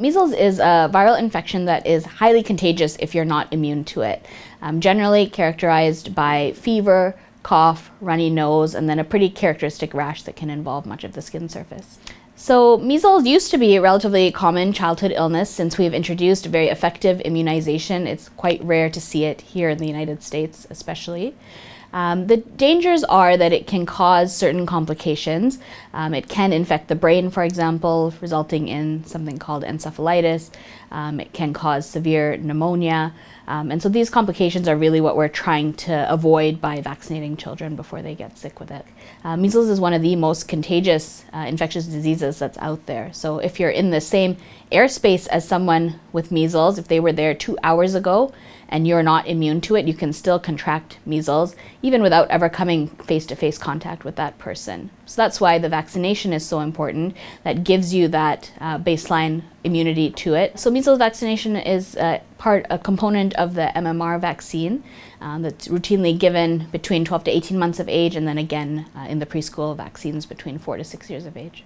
Measles is a viral infection that is highly contagious if you're not immune to it. Um, generally characterized by fever, cough, runny nose, and then a pretty characteristic rash that can involve much of the skin surface. So measles used to be a relatively common childhood illness since we've introduced very effective immunization. It's quite rare to see it here in the United States especially. Um, the dangers are that it can cause certain complications. Um, it can infect the brain, for example, resulting in something called encephalitis. Um, it can cause severe pneumonia. Um, and so these complications are really what we're trying to avoid by vaccinating children before they get sick with it. Uh, measles is one of the most contagious uh, infectious diseases that's out there. So if you're in the same airspace as someone with measles, if they were there two hours ago and you're not immune to it, you can still contract measles even without ever coming face to face contact with that person. So that's why the vaccination is so important. That gives you that uh, baseline immunity to it. So measles vaccination is uh, part, a component of the MMR vaccine um, that's routinely given between 12 to 18 months of age and then again uh, in the preschool vaccines between 4 to 6 years of age.